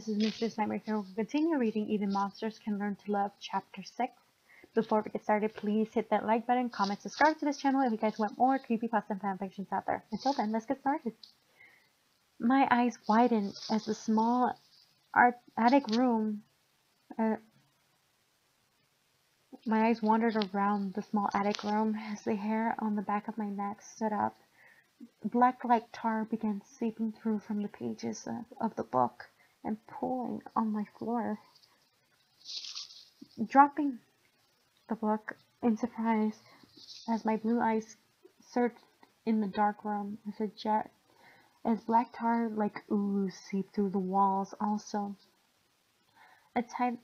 this is Mistress Nightmare here. We'll continue reading Even Monsters Can Learn to Love, Chapter 6. Before we get started, please hit that like button, comment, subscribe to this channel if you guys want more creepypasta and fanfictions out there. Until then, let's get started. My eyes widened as the small attic room... Uh, my eyes wandered around the small attic room as the hair on the back of my neck stood up. Black like tar began seeping through from the pages of, of the book and pulling on my floor. Dropping the book in surprise as my blue eyes searched in the dark room as a jet as black tar like ooze seeped through the walls also. A type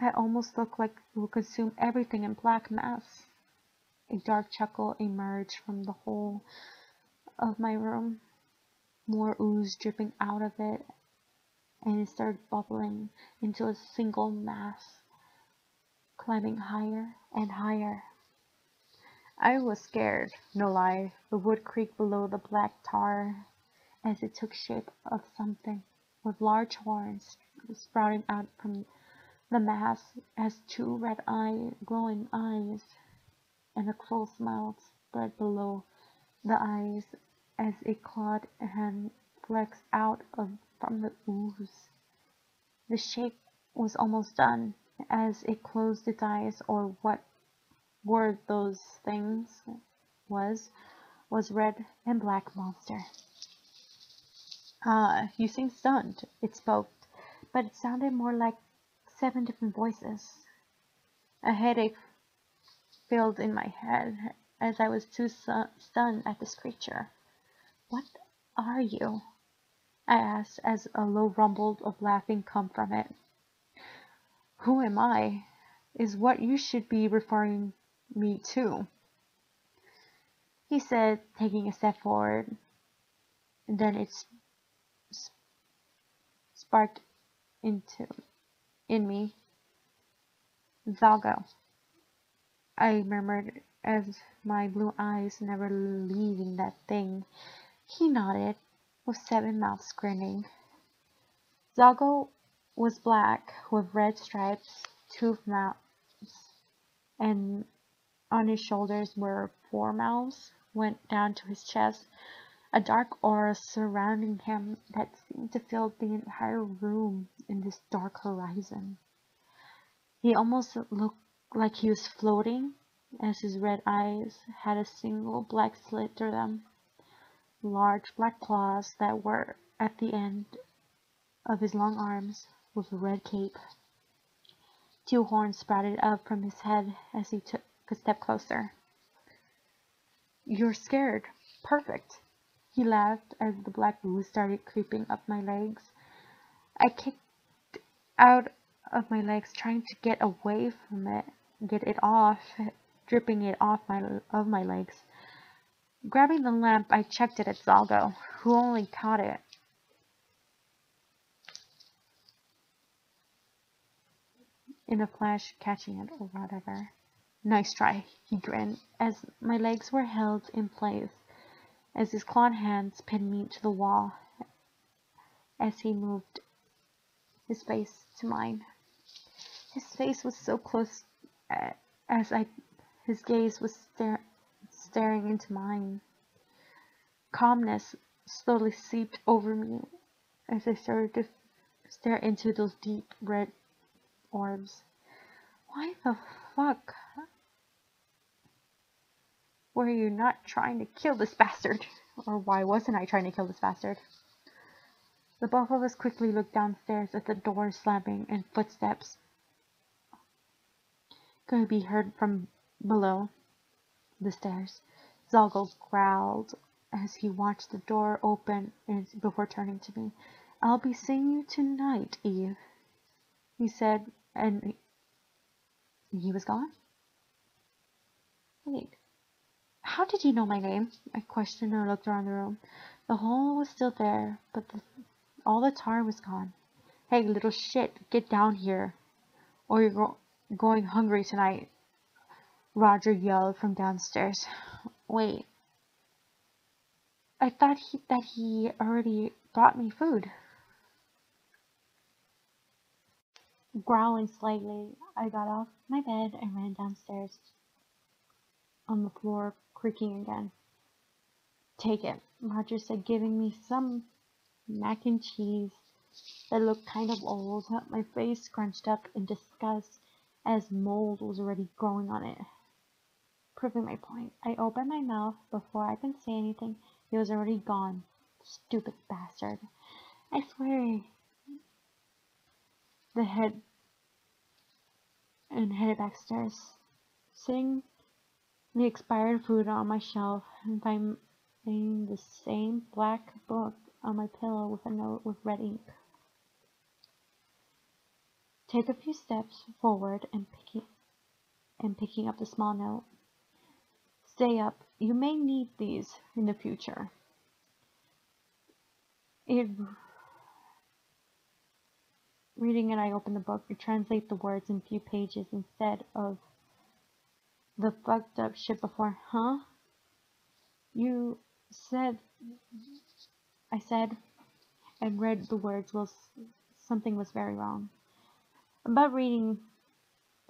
that almost looked like it would consume everything in black mass. A dark chuckle emerged from the hole of my room, more ooze dripping out of it, and it started bubbling into a single mass, climbing higher and higher. I was scared, no lie. The wood creaked below the black tar as it took shape of something with large horns sprouting out from the mass as two red eye glowing eyes and a close mouth spread below the eyes as it clawed and flexed out of from the ooze. The shape was almost done as it closed its eyes or what were those things was was red and black monster. Ah, you seem stunned, it spoke, but it sounded more like seven different voices. A headache filled in my head as I was too stunned at this creature. What are you? I asked as a low rumble of laughing come from it. Who am I? Is what you should be referring me to. He said, taking a step forward. And then it sparked into in me. Zalgo. I murmured as my blue eyes never leaving that thing he nodded, with seven mouths grinning. Zalgo was black, with red stripes, two mouths, and on his shoulders were four mouths, went down to his chest, a dark aura surrounding him that seemed to fill the entire room in this dark horizon. He almost looked like he was floating, as his red eyes had a single black slit through them large black claws that were at the end of his long arms with a red cape. Two horns sprouted up from his head as he took a step closer. You're scared. Perfect. He laughed as the black ooze started creeping up my legs. I kicked out of my legs trying to get away from it, get it off, dripping it off my of my legs. Grabbing the lamp, I checked it at Zalgo, who only caught it. In a flash, catching it or whatever. Nice try, he grinned, as my legs were held in place, as his clawed hands pinned me to the wall, as he moved his face to mine. His face was so close uh, as I, his gaze was staring staring into mine. Calmness slowly seeped over me as I started to stare into those deep red orbs. Why the fuck were you not trying to kill this bastard? Or why wasn't I trying to kill this bastard? The both of us quickly looked downstairs at the door slamming and footsteps could be heard from below the stairs. Zalgo growled as he watched the door open and before turning to me. I'll be seeing you tonight, Eve, he said, and he was gone. Wait, how did you know my name? I questioned and looked around the room. The hole was still there, but the, all the tar was gone. Hey, little shit, get down here, or you're go going hungry tonight. Roger yelled from downstairs. Wait. I thought he, that he already brought me food. Growling slightly, I got off my bed and ran downstairs on the floor, creaking again. Take it, Roger said, giving me some mac and cheese that looked kind of old, my face scrunched up in disgust as mold was already growing on it. Proving my point, I opened my mouth before I could say anything. He was already gone. Stupid bastard. I swear. The head and headed backstairs, seeing the expired food on my shelf and finding the same black book on my pillow with a note with red ink. Take a few steps forward and picking and picking up the small note. Stay up. You may need these in the future. Reading it, I open the book to translate the words in few pages instead of the fucked up shit before. Huh? You said, I said, and read the words was something was very wrong. About reading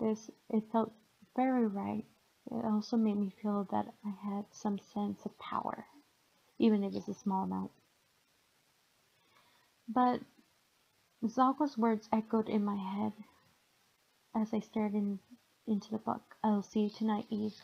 this, it felt very right. It also made me feel that I had some sense of power, even if it's a small amount. But Zalgo's words echoed in my head as I stared in, into the book. I'll see you tonight, Eve.